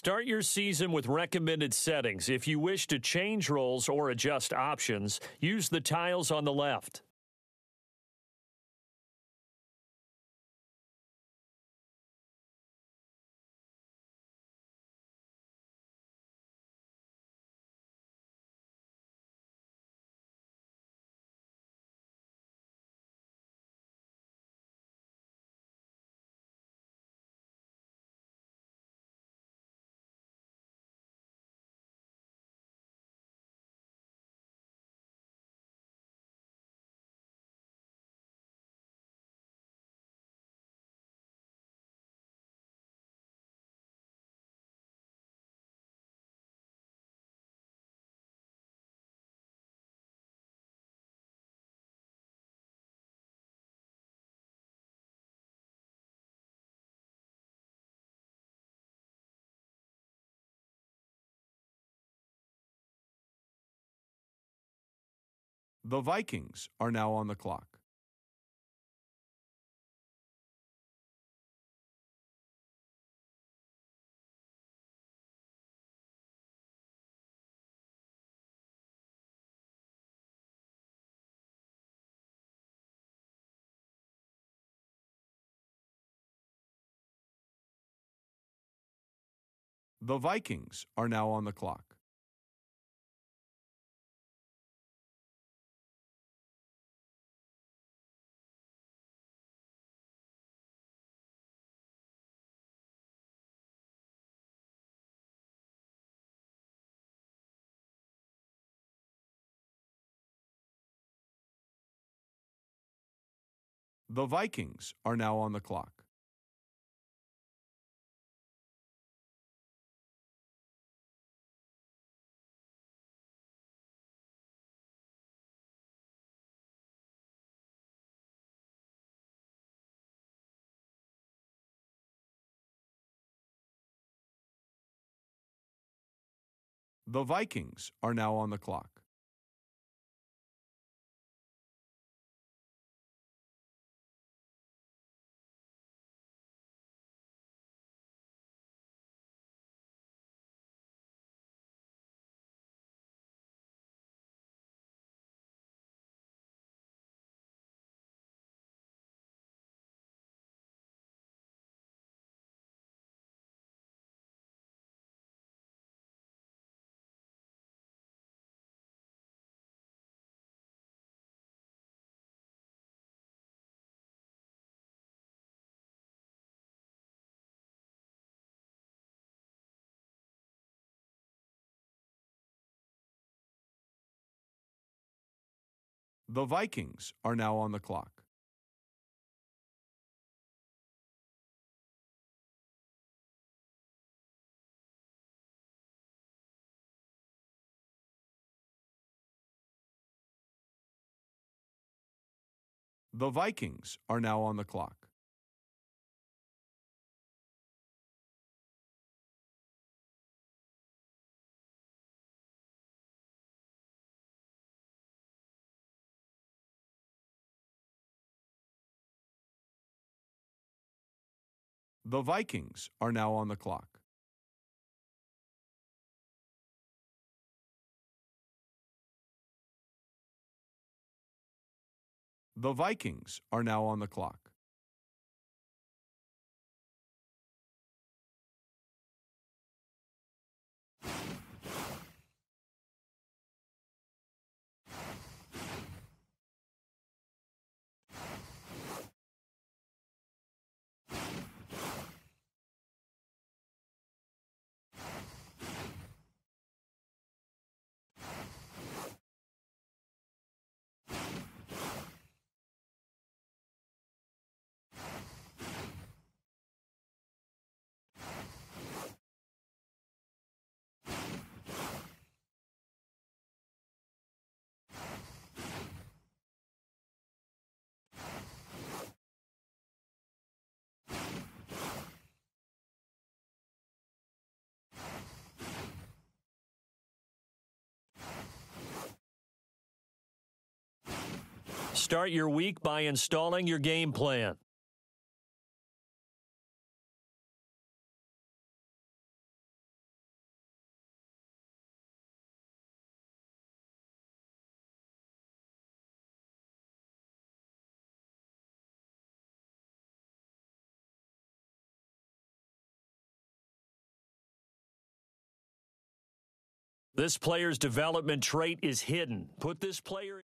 Start your season with recommended settings. If you wish to change roles or adjust options, use the tiles on the left. The Vikings are now on the clock. The Vikings are now on the clock. The Vikings are now on the clock. The Vikings are now on the clock. The Vikings are now on the clock. The Vikings are now on the clock. The Vikings are now on the clock. The Vikings are now on the clock. Start your week by installing your game plan. This player's development trait is hidden. Put this player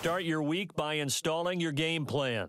Start your week by installing your game plan.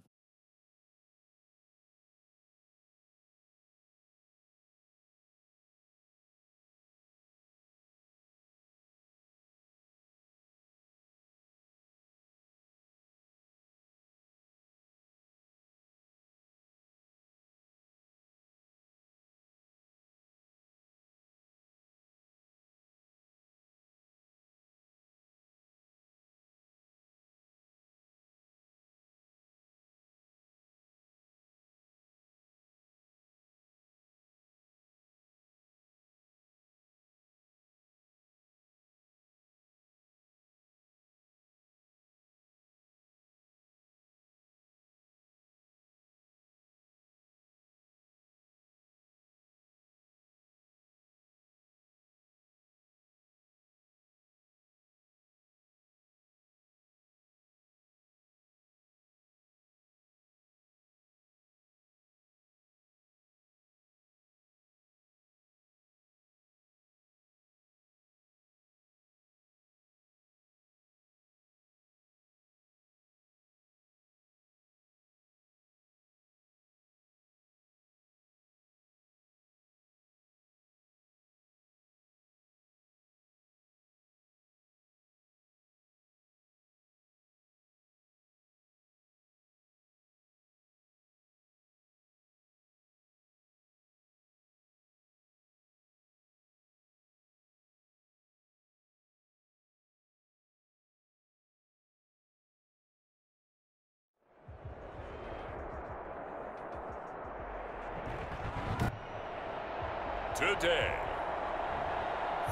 Today,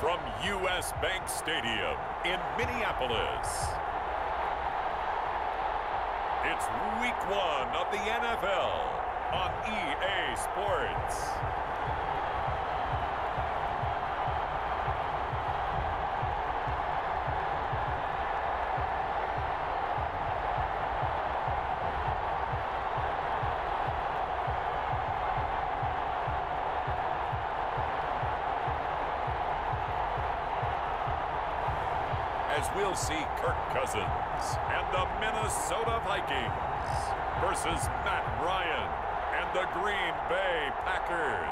from U.S. Bank Stadium in Minneapolis, it's week one of the NFL on EA Sports. As we'll see Kirk Cousins and the Minnesota Vikings versus Matt Ryan and the Green Bay Packers.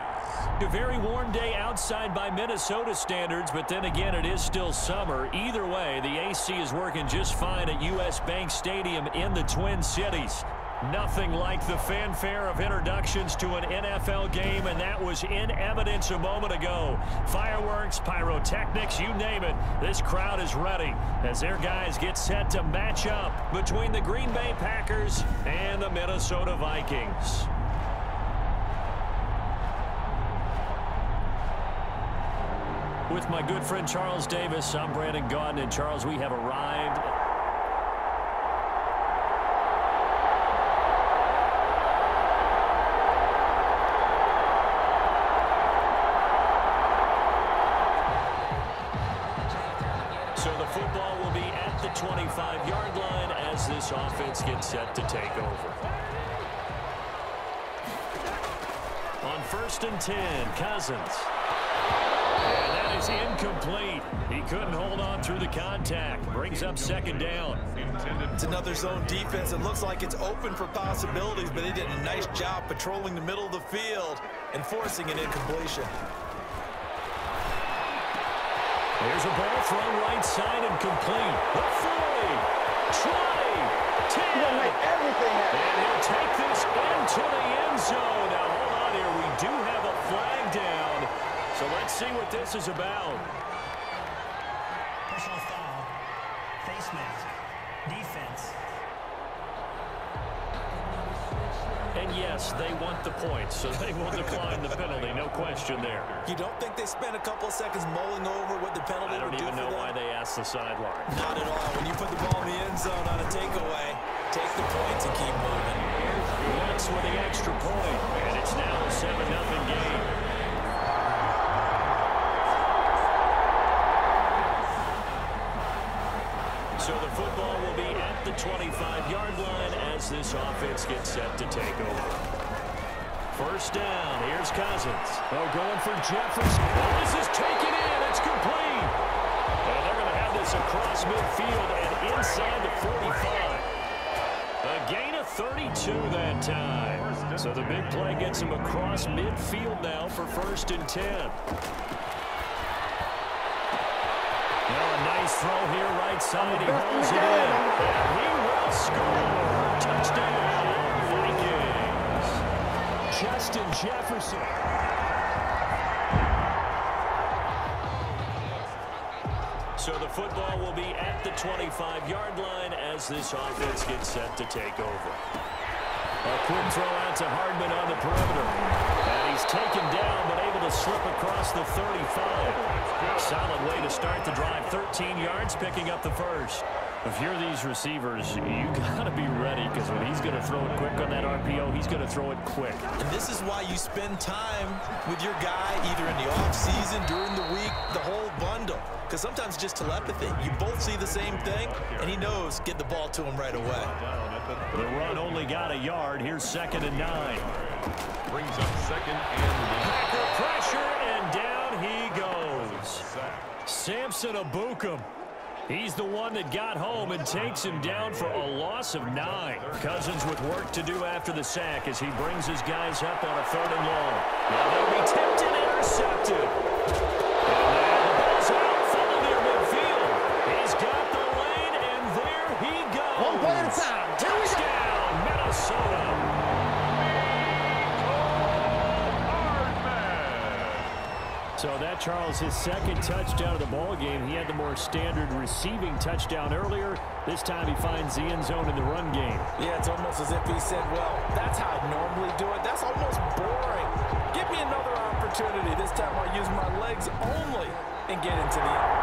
A very warm day outside by Minnesota standards, but then again, it is still summer. Either way, the AC is working just fine at U.S. Bank Stadium in the Twin Cities. Nothing like the fanfare of introductions to an NFL game, and that was in evidence a moment ago. Fireworks, pyrotechnics, you name it. This crowd is ready as their guys get set to match up between the Green Bay Packers and the Minnesota Vikings. With my good friend Charles Davis, I'm Brandon Gaudin. And Charles, we have arrived 10, Cousins. And that is incomplete. He couldn't hold on through the contact. Brings up second down. It's another zone defense. It looks like it's open for possibilities, but they did a nice job patrolling the middle of the field and forcing an incompletion. There's a ball thrown right side and complete. The 40, 20, 10. And he'll take this into the end zone. Now, hold on here. We do have a flag down. So let's see what this is about. Personal foul. Face mask. Defense. And yes, they want the points, so they will decline the penalty. No question there. You don't think they spent a couple of seconds mulling over what the penalty I don't would do even for know them? why they asked the sideline. Not at all. When you put the ball in the end zone on a takeaway, take the points and keep moving. Wentz with the extra point, and it's now a 7-0 game. So the football will be at the 25-yard line as this offense gets set to take over. First down, here's Cousins. Oh, going for Jefferson. Oh, this is taken in. It's complete. And they're going to have this across midfield and inside the 45. A gain of 32 that time. So the big play gets him across midfield now for first and 10. Now a nice throw here right side. He holds it in. And he will score. Touchdown, Vikings. Justin Jefferson. The football will be at the 25-yard line as this offense gets set to take over. A quick throw out to Hardman on the perimeter. And he's taken down, but able to slip across the 35. Solid way to start the drive. 13 yards, picking up the first. If you're these receivers, you got to be ready because when he's going to throw it quick on that RPO, he's going to throw it quick. And this is why you spend time with your guy either in the offseason, during the week, the whole bundle. Because sometimes just telepathy. You both see the same thing, and he knows get the ball to him right away. The run only got a yard. Here's second and nine. Brings up second and nine. Packer pressure, and down he goes. Samson Ebukam. He's the one that got home and takes him down for a loss of nine. Cousins with work to do after the sack as he brings his guys up on a third and long. Now they'll be tipped and intercepted. Charles, his second touchdown of the ball game. He had the more standard receiving touchdown earlier. This time he finds the end zone in the run game. Yeah, it's almost as if he said, well, that's how I normally do it. That's almost boring. Give me another opportunity. This time I'll use my legs only and get into the end.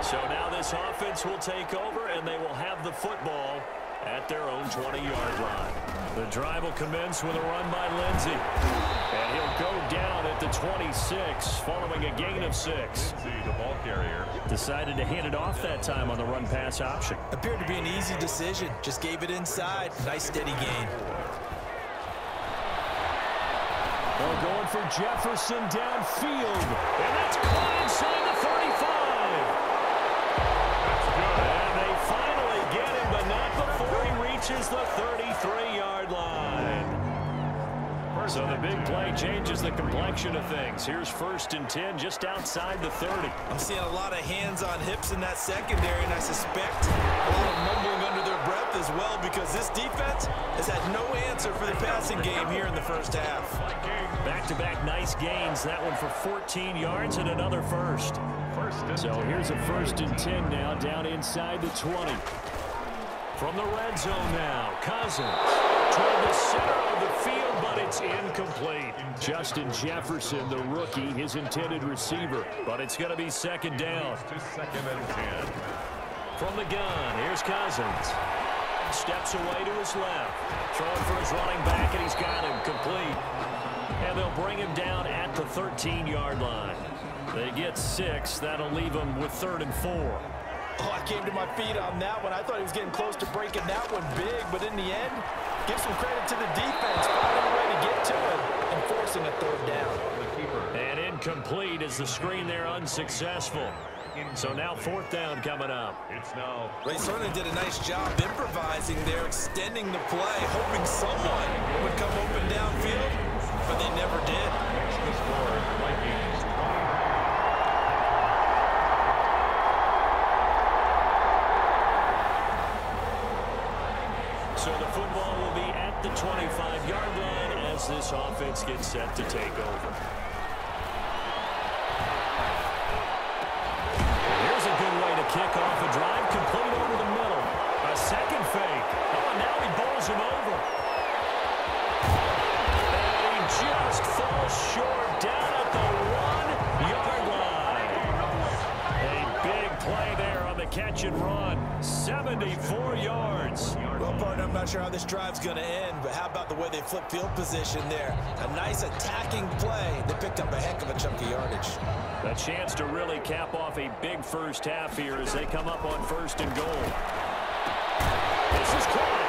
So now this offense will take over, and they will have the football at their own 20-yard line. The drive will commence with a run by Lindsay. And he'll go down at the 26, following a gain of six. The ball carrier. Decided to hand it off that time on the run-pass option. Appeared to be an easy decision. Just gave it inside. Nice steady gain. They're going for Jefferson downfield. And that's caught inside So the big play changes the complexion of things. Here's first and 10 just outside the 30. I'm seeing a lot of hands on hips in that secondary, and I suspect a lot of mumbling under their breath as well because this defense has had no answer for the passing game here in the first half. Back-to-back nice gains. That one for 14 yards and another first. So here's a first and 10 now down inside the 20. From the red zone now, Cousins toward the center of the it's incomplete. Justin Jefferson, the rookie, his intended receiver, but it's going to be second down. Second and ten. From the gun, here's Cousins. Steps away to his left. Throwing for his running back, and he's got him complete. And they'll bring him down at the 13-yard line. They get six. That'll leave them with third and four. Oh, I came to my feet on that one. I thought he was getting close to breaking that one big, but in the end, give some credit to the defense, finding a way to get to it and forcing a third down. And incomplete is the screen there unsuccessful. So now fourth down coming up. It's now They certainly did a nice job improvising there, extending the play, hoping someone would come open downfield, offense gets set to take over. Position there? A nice attacking play. They picked up a heck of a chunk of yardage. A chance to really cap off a big first half here as they come up on first and goal. This is caught.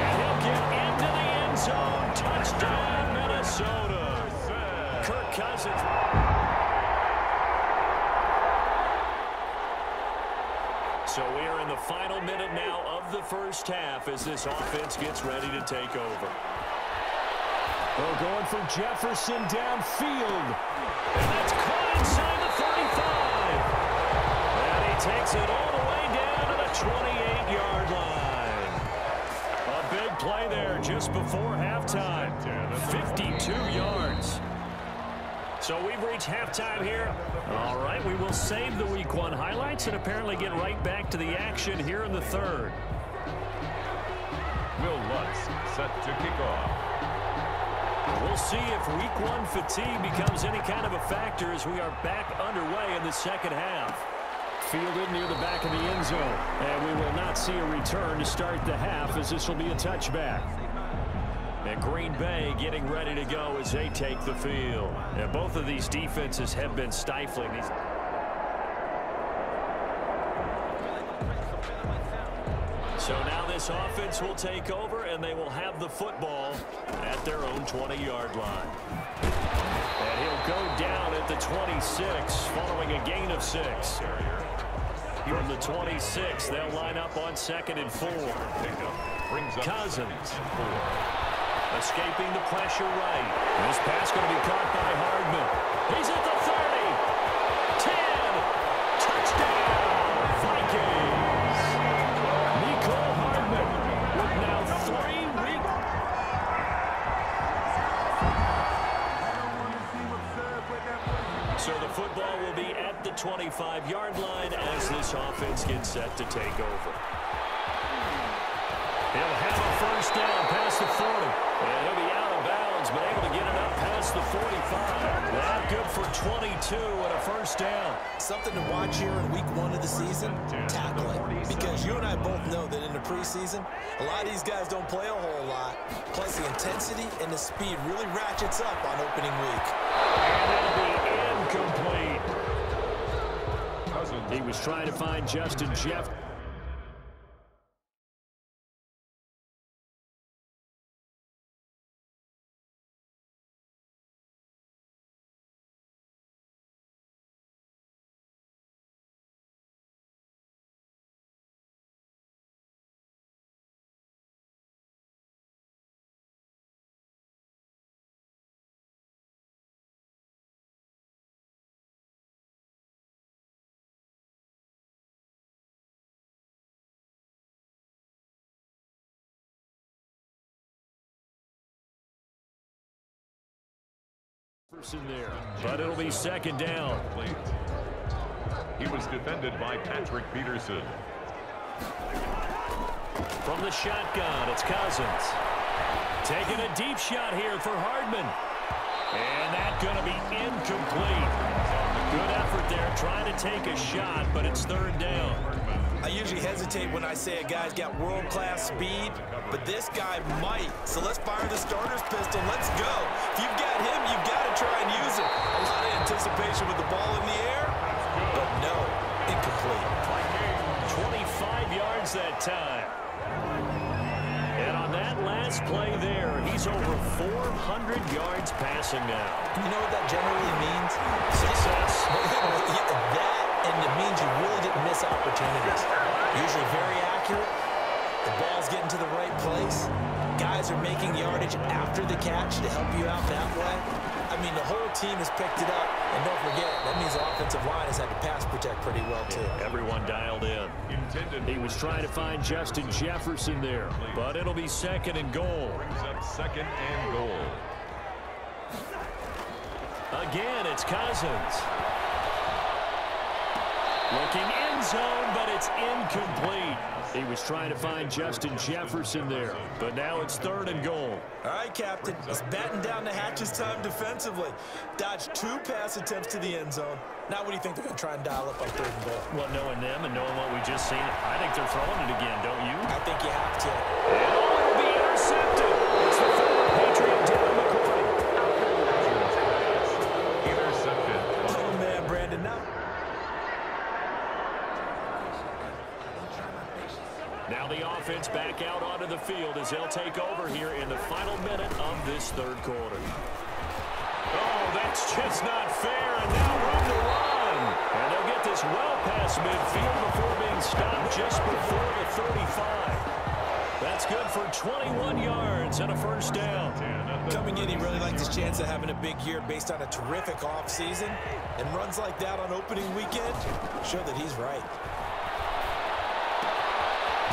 And he'll get into the end zone. Touchdown, Minnesota. Kirk Cousins. So we are in the final minute now of the first half as this offense gets ready to take over. They're going for Jefferson downfield. And that's caught inside the 35. And he takes it all the way down to the 28-yard line. A big play there just before halftime. 52 yards. So we've reached halftime here. All right, we will save the week one highlights and apparently get right back to the action here in the third. Will Lutz set to kick off. We'll see if week one fatigue becomes any kind of a factor as we are back underway in the second half. Fielded near the back of the end zone. And we will not see a return to start the half as this will be a touchback. And Green Bay getting ready to go as they take the field. And both of these defenses have been stifling. These So now this offense will take over, and they will have the football at their own 20-yard line. And he'll go down at the 26, following a gain of six. From the 26, they'll line up on second and four. Cousins. Escaping the pressure right. This pass going to be caught by Hardman. He's at the 30. 10. Touchdown. Vikings. Mecole Hardman with now three week. So the football will be at the 25-yard line as this offense gets set to take over. He'll have a first down past the 40. And he'll be out of bounds, but able to get it up past the 45. That good for 22 and a first down. Something to watch here in week one of the season, tackling. Because you and I both know that in the preseason, a lot of these guys don't play a whole lot. Plus, the intensity and the speed really ratchets up on opening week. And it'll be incomplete. He was trying to find Justin Jeff. There, but it'll be second down. He was defended by Patrick Peterson. From the shotgun, it's Cousins. Taking a deep shot here for Hardman. And that's going to be incomplete. Good effort there, trying to take a shot, but it's third down. I usually hesitate when I say a guy's got world-class speed, but this guy might. So let's fire the starter's pistol. Let's go. If you've got him, you've got to try and use him. A lot of anticipation with the ball in the air, but no, incomplete. 25 yards that time. And on that last play there, he's over 400 yards passing now. You know what that generally means? Success. that, and it means you really didn't miss opportunities. Usually very accurate. The ball's getting to the right place. Guys are making yardage after the catch to help you out that way. I mean, the whole team has picked it up And don't forget, that means the offensive line has had to pass protect pretty well, too. Everyone dialed in. He was trying to find Justin Jefferson there, but it'll be second and goal. Brings up second and goal. Again, it's Cousins. Looking end zone, but it's incomplete. He was trying to find Justin Jefferson there, but now it's third and goal. All right, Captain. It's batten down the hatches time defensively. Dodged two pass attempts to the end zone. Now what do you think they're going to try and dial up on third and goal? Well, knowing them and knowing what we just seen, I think they're throwing it again, don't you? I think you have to. Out onto the field as they'll take over here in the final minute of this third quarter. Oh, that's just not fair, and now room to run. And they'll get this well past midfield before being stopped just before the 35. That's good for 21 yards and a first down. coming in, he really liked his chance of having a big year based on a terrific offseason. And runs like that on opening weekend show that he's right.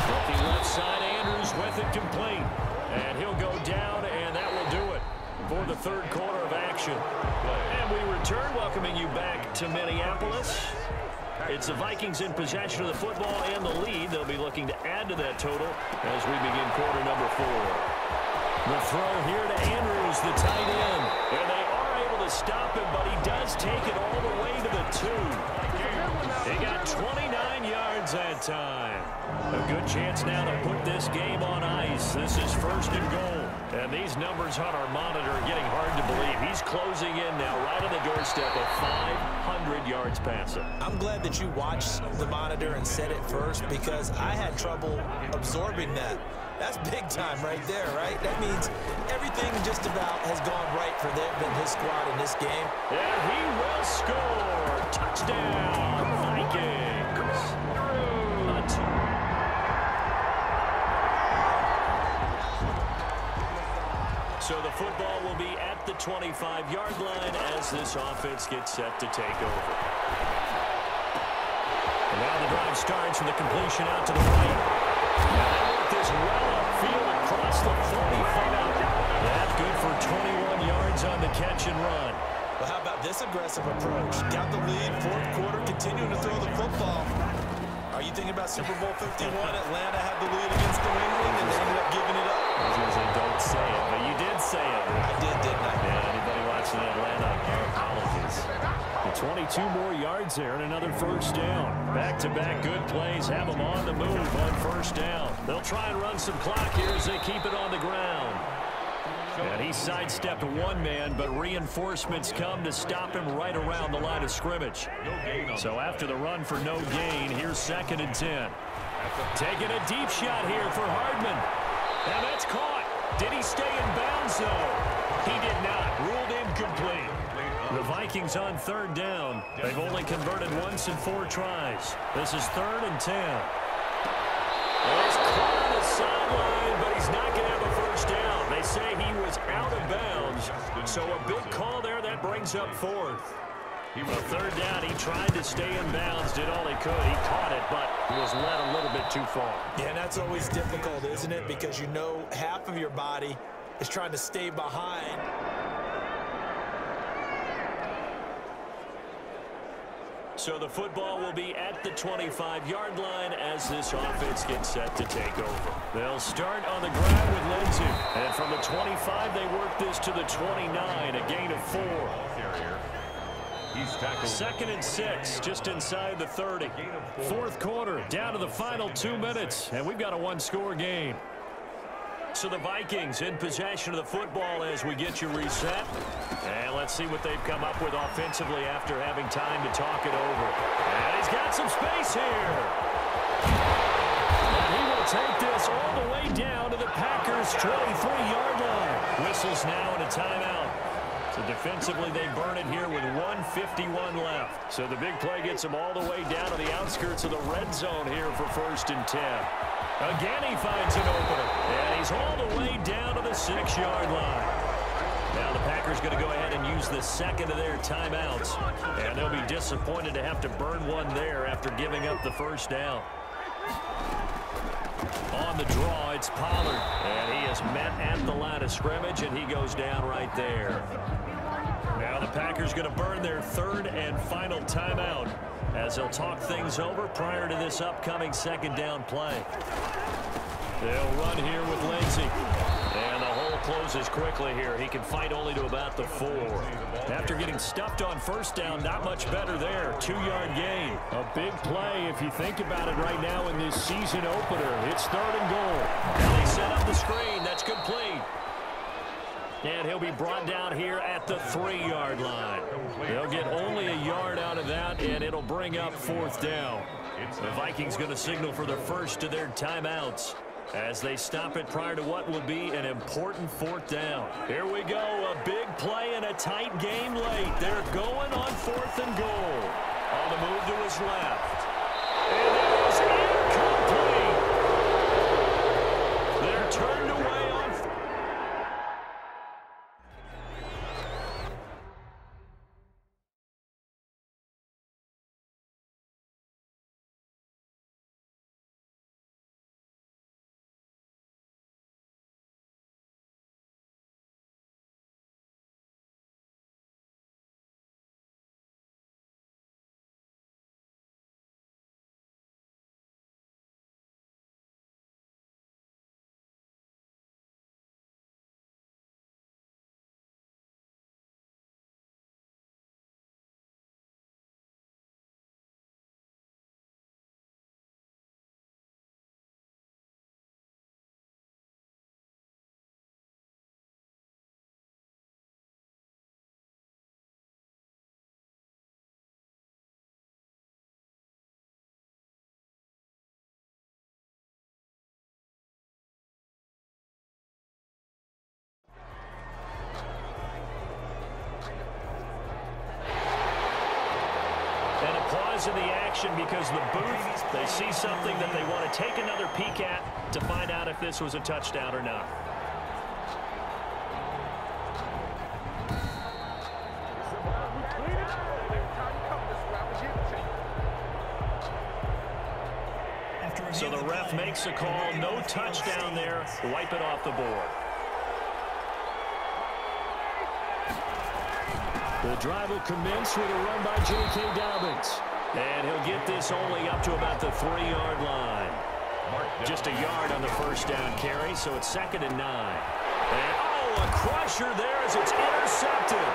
Looking left side, Andrews with it complete. And he'll go down, and that will do it for the third quarter of action. And we return, welcoming you back to Minneapolis. It's the Vikings in possession of the football and the lead. They'll be looking to add to that total as we begin quarter number four. The throw here to Andrews, the tight end. And they are able to stop him, but he does take it all the way to the two. He got 29 yards that time. A good chance now to put this game on ice. This is first and goal. And these numbers on our monitor are getting hard to believe. He's closing in now right on the doorstep of 500 yards passing. I'm glad that you watched the monitor and said it first because I had trouble absorbing that. That's big time right there, right? That means everything just about has gone right for them and his squad in this game. And he will score. Touchdown, Vikings. So the football will be at the 25-yard line as this offense gets set to take over. And now the drive starts with a completion out to the right. Aggressive approach? Got the lead, fourth quarter, continuing to throw the football. Are you thinking about Super Bowl 51? Atlanta had the lead against New England, and they ended up giving it up. I was going to say, don't say it, but you did say it. I did, didn't I? Yeah, anybody watching Atlanta, our apologies. The 22 more yards there and another first down. Back-to-back good plays have them on the move on first down. They'll try and run some clock here as they keep it on the ground. And he sidestepped one man, but reinforcements come to stop him right around the line of scrimmage. So after the run for no gain, here's second and 10. Taking a deep shot here for Hardman. And that's caught. Did he stay in bounds, though? He did not. Ruled incomplete. The Vikings on third down. They've only converted once in four tries. This is third and 10. Well, he's caught on the sideline, he's not going to have a first down. They say he was out of bounds. So a big call there. That brings up fourth. Well, third down, he tried to stay in bounds, did all he could. He caught it, but was led a little bit too far. Yeah, and that's always difficult, isn't it? Because you know half of your body is trying to stay behind. So the football will be at the 25-yard line as this offense gets set to take over. They'll start on the ground with Lindsay. And from the 25, they work this to the 29, a gain of four. Second and six, just inside the 30. Fourth quarter, down to the final two minutes, and we've got a one-score game. So the Vikings in possession of the football as we get you reset. And let's see what they've come up with offensively after having time to talk it over. And he's got some space here. And he will take this all the way down to the Packers' 23-yard line. Whistles now and a timeout. So defensively, they burn it here with 151 left. So the big play gets them all the way down to the outskirts of the red zone here for first and 10. Again, he finds an opener. And he's all the way down to the six-yard line. Now the Packers going to go ahead and use the second of their timeouts. And they'll be disappointed to have to burn one there after giving up the first down. On the draw, it's Pollard. And he is met at the line of scrimmage, and he goes down right there. Now the Packers going to burn their third and final timeout as they'll talk things over prior to this upcoming second down play. They'll run here with Lindsay. And the hole closes quickly here. He can fight only to about the four. After getting stuffed on first down, not much better there. Two-yard gain. A big play if you think about it right now in this season opener. It's third and goal. Now they set up the screen. That's complete. And he'll be brought down here at the three-yard line. They'll get only a yard out of that, and it'll bring up fourth down. The Vikings going to signal for their first of their timeouts as they stop it prior to what will be an important fourth down. Here we go, a big play in a tight game late. They're going on fourth and goal. On the move to his left. In the action because the booth, they see something that they want to take another peek at to find out if this was a touchdown or not. So the ref makes a call, no touchdown there, wipe it off the board. The drive will commence with a run by J.K. Dobbins. And he'll get this only up to about the three-yard line. Just a yard on the first down carry, so it's second and nine. And, oh, a crusher there as it's intercepted.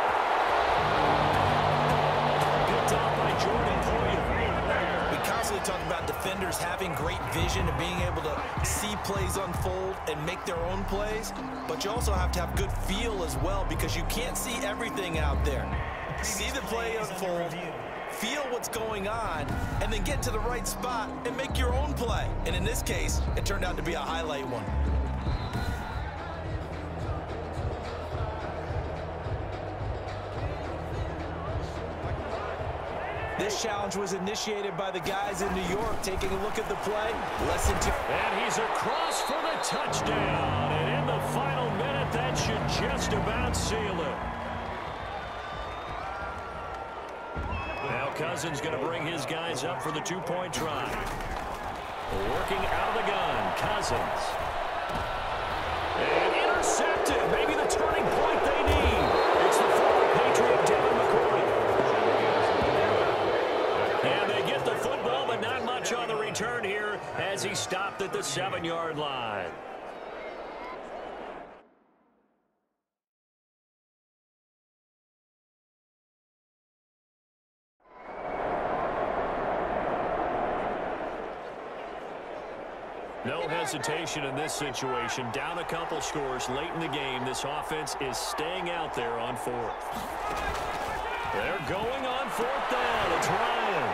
Picked by Jordan Poyer. We constantly talk about defenders having great vision and being able to see plays unfold and make their own plays, but you also have to have good feel as well because you can't see everything out there. See the play unfold, feel what's going on, and then get to the right spot and make your own play. And in this case, it turned out to be a highlight one. This challenge was initiated by the guys in New York taking a look at the play. Two. And he's across for the touchdown. And in the final minute, that should just about seal it. Cousins going to bring his guys up for the two-point try. Working out of the gun, Cousins. And intercepted. Maybe the turning point they need. It's the former Patriot, Devin McCourty. And they get the football, but not much on the return here as he stopped at the seven-yard line. No hesitation in this situation. Down a couple scores late in the game. This offense is staying out there on fourth. They're going on fourth down. It's Ryan.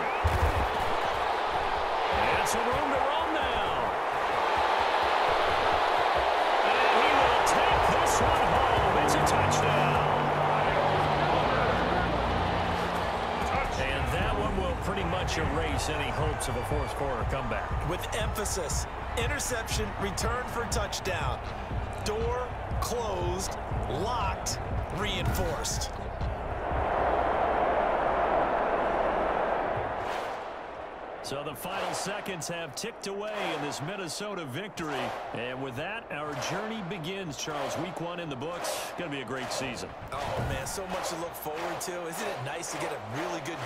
And some room to roam now. And he will take this one home. It's a touchdown. And that one will pretty much erase any hopes of a fourth quarter comeback. With emphasis, interception, return for touchdown. Door closed, locked, reinforced. So the final seconds have ticked away in this Minnesota victory. And with that, our journey begins, Charles. Week one in the books. Going to be a great season. Oh, man, so much to look forward to. Isn't it nice to get a really good